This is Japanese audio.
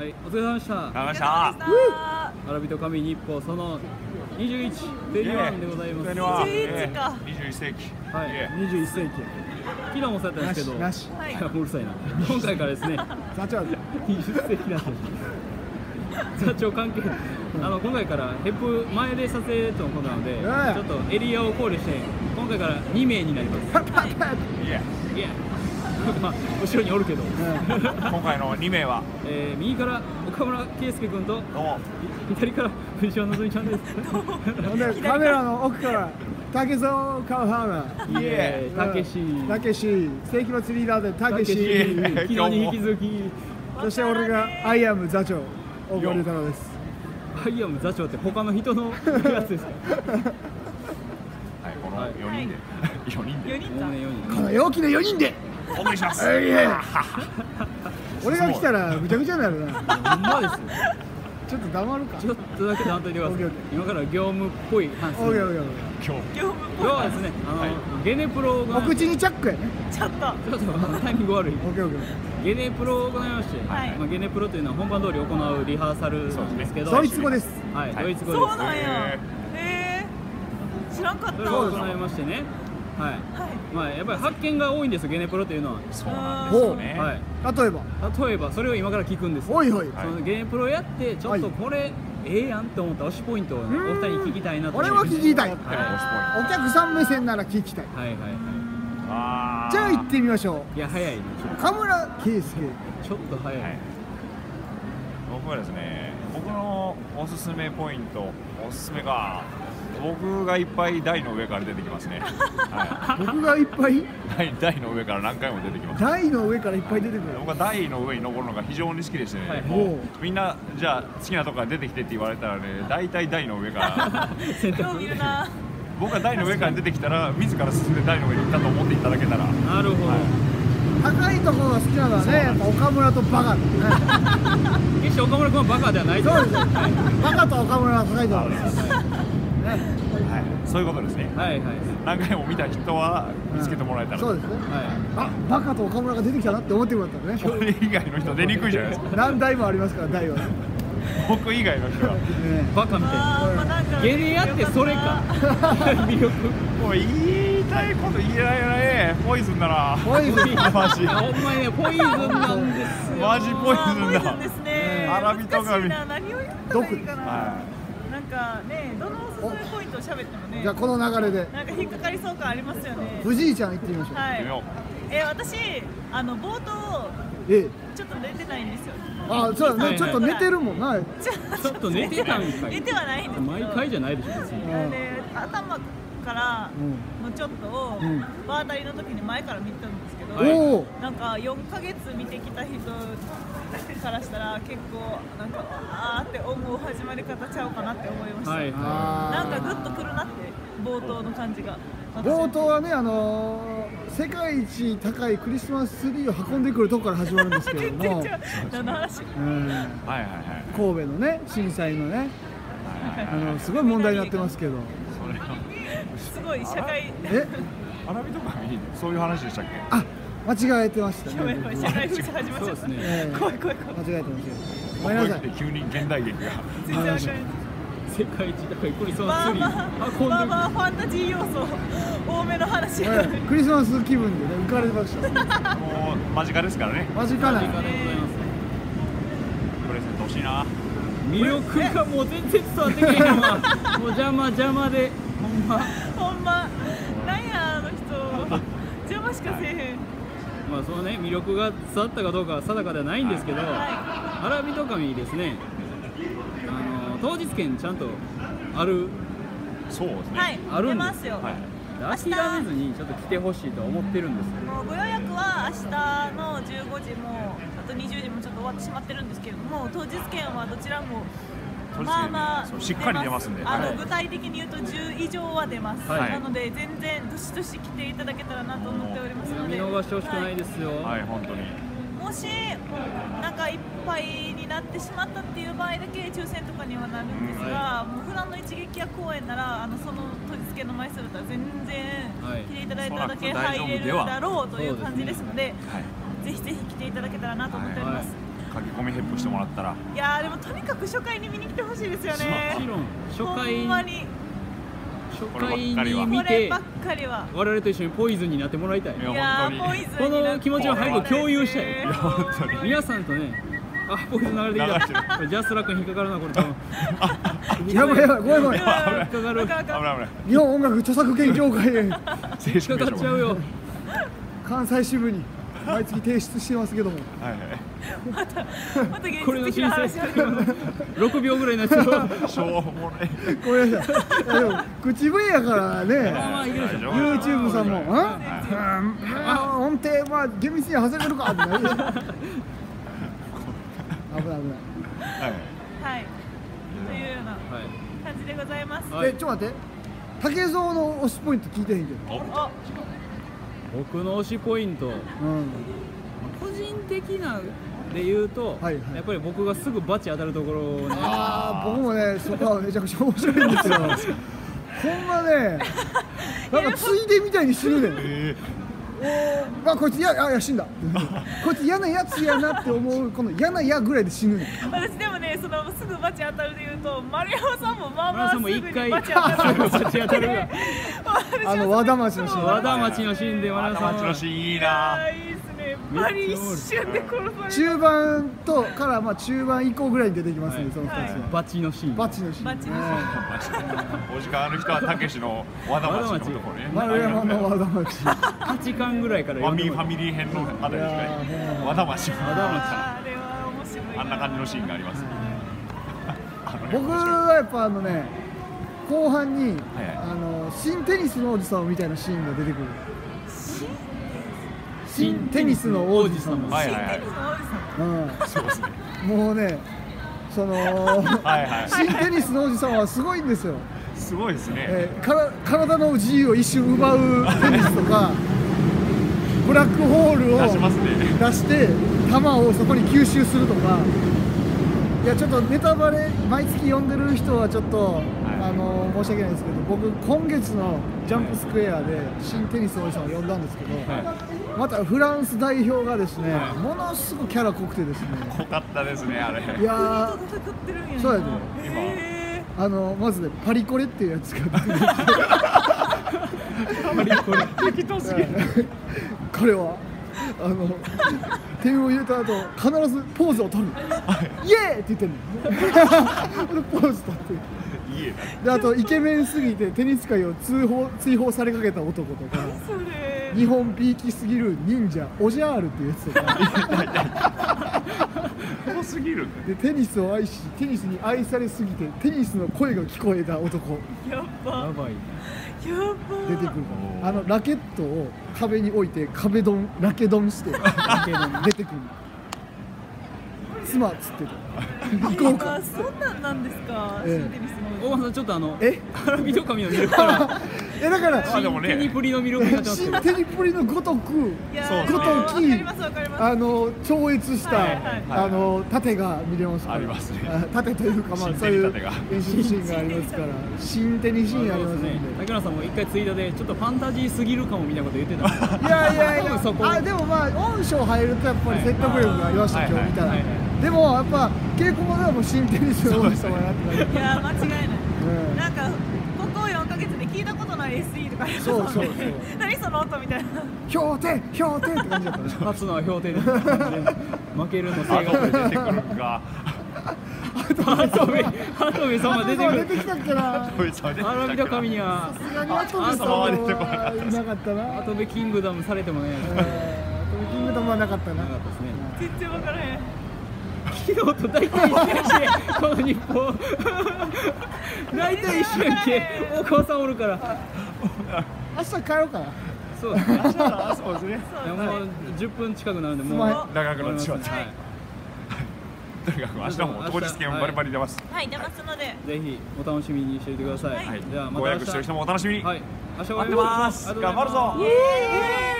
はい、お疲れ様でした。ありがとうございました。アラビト神日報その21テリワンでございます。21か。21世紀。はいいえ、21世紀。昨日もそうやったんですけど、なしはいいやうるさいな。今回からですね、座長。20世紀なんです。座長関係、あの今回からヘップ前で撮影とのことなので、はいちょっとエリアを考慮して、今回から2名になります。いえ。いや、ま あ後ろにおるけど、今回の2名は？えー右から岡村圭佑君とどうも。左から藤島希ちゃんです。カメラの奥から竹蔵カウハイエーイ、たけし。ーたけし。世紀末リーダーでたけし。昨日に引き続き、そして俺が I am 座長大森太郎です。 I am 座長って他の人のやつですか？はいこのはい。4人で。4人で4人。この陽気な4人でお送りします。いえ俺が来たらぐちゃぐちゃになるな。ほんまですよちょっと黙るか。ちょっとだけ黙っといて。ください今から業務っぽい話。 OK OK。オー今日業務今日はですねあの、はい。ゲネプロを行いましケーお口にチャックやね。ちょっと。ちょっと。タイミング悪い OK。OK ゲネプロを行いまして、はい。まあ、ゲネプロというのは本番通り行うリハーサルなんですけど。ドイツ語です。はい、はい。ドイツ語です。そうなんや。えー、知らんかった。それをは行いましてねはい。い。まあやっぱり発見が多いんですよゲネプロというのは、そうなんですよね。はい。例えば？例えばそれを今から聞くんです。おいおい。はい。そのゲームプロやってちょっとはい。これええやんって思った推しポイントをねお二人に聞きたいなと。俺は聞きたい。はいお客さん目線なら聞きたい。はい。はいはあー。じゃあ行ってみましょいいや早いね。う河村圭介。ちょっと早い、はい。僕はですね僕のおすすめポイントおすすめが僕がいっぱい台の上から出てきますね、は僕がいっぱい？い、台台の上から何回も出てきます。台の上からいっぱい出てくる僕は台の上に登るのが非常に好きでしてね、はい。もうみんなじゃあ好きなとこから出てきてって言われたらね大体台の上から 僕が台の上から出てきたら自ら進んで台の上に行ったと思っていただけたら。なるほど、はい。高いところが好きなのはねやっぱ岡村とバカ。だね 決して岡村君はバカではないとそうです。よバカと岡村は高いところですねはい、そういうことですね。はいはい。何回も見た人は見つけてもらえたら、そうですね。はあバカと岡村が出てきたなって思ってもらったらね。これ以外の人出にくいじゃないですか。何台もありますから台は。ね僕以外の人は。いバカみたいな。ゲネやってそれか。魅力。もう言いたいこと言えないよね。ポイズンだな。ポイズン。マジ。ほんまにねポイズンなんですよ。マジポイズンだ。ポイズンですね。アラビト難し神いな。何を言ったらいいかな、はなんかねどのおすすめポイントを喋ってもねじゃあこの流れで。なんか引っかかりそう感ありますよね。藤井ちゃん行ってみましょう。はい。え私あの冒頭ええ。ちょっと寝てないんですよ。あそうね。ちょっと寝てるもんな。ちょちょっと寝てたんかい。寝てはないんです毎回じゃないでしょ別に。頭からうんのちょっとをうん場当たりの時に前から見たんですけど、はいなんか4ヶ月見てきた人からしたら結構なんかあ始まり方ちゃうかなって思いました、はいはあなんかグッとくるなって冒頭の感じが。私冒頭はねあのー世界一高いクリスマスツリーを運んでくるとこから始まるんですけれども、何の話？うん、うはいはいはい神戸のね震災のね。はいあのすごい問題になってますけど。それはすごい社会。え？アラビとかそういう話でしたっけ？あ間違えてましたね。社会風刺始まっちゃった、そうですね。ええ。怖い怖い怖い。間違えてましたごめんなさい。急に現代劇が全然わか世界一高いクリスまマスツリー。まあまあファンタジー要素多めの話。はい。クリスマス気分でね浮かれてました。もう間近ですからね。間近ない間近でございますプレゼント欲しいな。魅力がもう全然伝わってけへんわ。もう邪魔邪魔で。ほんま。ほんま。なんやあの人。邪魔しかせえへんまあそのね魅力が伝わったかどうかは定かではないんですけど、はアラビトカミですね。あの当日券ちゃんとある。そうですね。はいあるんです。出ますよ、はい。諦めずにちょっと来てほしいと思ってるんです。よもうご予約は明日の15時もあと20時もちょっと終わってしまってるんですけれども当日券はどちらもまあまあしっかり出ますんであの、はい。具体的に言うと10以上は出ます、はい。なので全然どしどし来ていただけたらなと思っておりますので。見逃してほしくないですよ、はい。本当にもしなんかいっぱいになってしまったっていう場合だけ抽選とかにはなるんですが、もう普段の一撃や公演ならあのその当日券の枚数だったら全然はい。来ていただいただけ入れるだろうという感じですのではい。ぜひぜひ来ていただけたらなと思っております、駆け込みヘップしてもらったら。いやーでもとにかく初回に見に来てほしいですよね。もちろん初回ほんまに。初回に見てこればっかりは。我々と一緒にポイズンになってもらいたい。いやポイズンになってこの気持ちを早く共有したい。ねいや本当に。皆さんとねあポイズン流れてきた。ジャスラックに引っかかるなこれ多分やばいやばいごめんごめん。引っかかる。危ない危ない。日本音楽著作権協会へ。正引っかかっちゃうよ。関西支部に毎月提出してますけども。はいはい。また現これの実的な話申請。6秒ぐらいになっちゃうしょうもない。ごめんなさい。口笛やからね。まあまあいけるでしょ YouTube さんも「んはうんあ音程まあ厳密には外れてるか」ってなる危ない危ない。はい。はい。というようなはい感じでございます。はいえちょっと待って。竹蔵の推しポイント聞いてへんけど。お僕の推しポイント。うん個人的なで言うと、はいはい。やっぱり僕がすぐバチ当たるところをね。ああ僕もねそこはめちゃくちゃ面白いんですよ。ほんまねなんかついでみたいに死ぬねん。えお あこいつ嫌あいや死んだ。こいつ嫌なやつやなって思うこの嫌なやぐらいで死ぬ私でもねそのすぐバチ当たるで言うと丸山さんもまあまあすぐに丸山さんも一回バチ当たる。バチ当たるがあの 和田町のシーン。和田町のシーンでー、和田さんは。和田町のシーンいいいなやーいいですねバリ一瞬で殺される。中盤とからまあ中盤以降ぐらいに出てきますね、はい。その2つは、バチのシーン。バチのシーン。バチのシ お時間ある人はたけしの和田町のところね丸山の和田町。8時間ぐらいからワンミーファミリー編のあたりですね。ー和田町和田町あれは面白い。あんな感じのシーンがありますね。僕はやっぱあのね後半に、はいはい。あの新テニスの王子様みたいなシーンが出てくる新テニスの王子様。はいはいはい。テニスの王子様。うそうですね。ん、もうねそのはいはい。新テニスの王子様はすごいんですよ、すごいですね。えーから体の自由を一瞬奪うテニスとかブラックホールを出して球をそこに吸収するとか。いやちょっとネタバレ毎月読んでる人はちょっと、あの申し訳ないですけど僕今月のジャンプスクエアで新テニスの王子様を読んだんですけど、またフランス代表がですね、ものすごくキャラ濃くてですね。濃かったですねあれ。いやー戦ってるんやそうやで。今。へあのまずねパリコレっていうやつが出てきて。パリコレ適当すぎる。彼はあの点を入れた後必ずポーズを取る「イエーイ!」って言ってんの。ポーズ取って。いいであとイケメンすぎてテニス界を通報追放されかけた男とか。ーそれ日本びいきすぎる忍者オジャールっていうやつとか。な濃すぎるでテニスを愛しテニスに愛されすぎてテニスの声が聞こえた男。やばやばいやば出てくるあのラケットを壁に置いて壁ドンラケドンしてラケドン。出てくる。妻っつってた。行こうか。あそんなんなんですか、ええ。新テニスの。大間さんちょっとあのえ？ハラミと神の魅力か。らえだからあでもね。テニプリの魅力になってますけど新テニプリのごとくごときあの超越した、あの盾が見れますから。ありますね。あ盾というかまあ新そういうテニ盾が。練習シーンがありますから。新テニシーンありますんで竹村さんも一回ツイートでちょっとファンタジーすぎるかもみたいなこと言ってたんでいやいや。いやそこ。あでもまあ音章入るとやっぱり説得力がありました、はい今日見たら、でもやっぱ稽古場ではもう新テニスの王子様やってたいやー間違いない。うん。なんか SE とかそうそうそう。何その音みたいな。氷点氷点って感じだったね。勝つのは評定です。負けるの正あとで解出てくるか。ハトメハトメ様出てくる出てきたっけなハラミとたから神にはさすがにアトムさん様は出てこなかったはいなかったなハトメキングダムされてもねえーアトムキングダムはなかったななかったですね全然分からへん昨日と大体一緒やしこの日本。大体一緒やんけ大川さんおるから。明日帰ろうかな。そうですね。あそうですね。もう10分近くなるんでもう。長くなってしまった。はい。とにかく明日も当日券バリバリ出ます。はい。出ますので。ぜひお楽しみにしていてください、はい。じゃあまごた。明日予約してる人もお楽しみに。はい。明日頑張るぞ。イエーイ